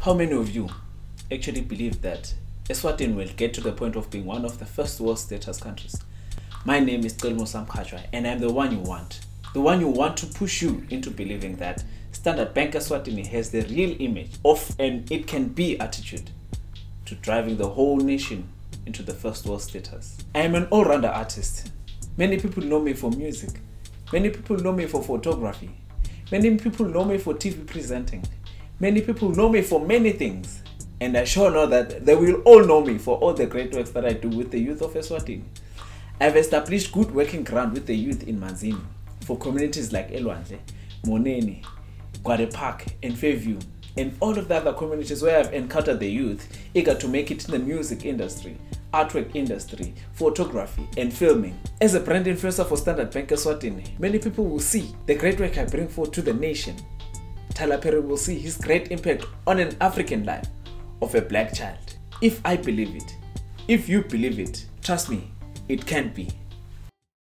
How many of you actually believe that Eswatini will get to the point of being one of the first world status countries? My name is Celumusa Mkhatshwa and I'm the one you want. The one you want to push you into believing that Standard Bank Eswatini has the real image of an it can be attitude to driving the whole nation into the first world status. I am an all-rounder artist. Many people know me for music. Many people know me for photography. Many people know me for TV presenting. Many people know me for many things. And I sure know that they will all know me for all the great works that I do with the youth of Eswatini. I've established good working ground with the youth in Manzini for communities like Elwandle, Moneni, Ngwane Park, and Fairview, and all of the other communities where I've encountered the youth eager to make it in the music industry, artwork industry, photography, and filming. As a brand influencer for Standard Bank Eswatini, many people will see the great work I bring forth to the nation. Tyler Perry will see his great impact on an African life of a black child. If I believe it, if you believe it, trust me, it can be.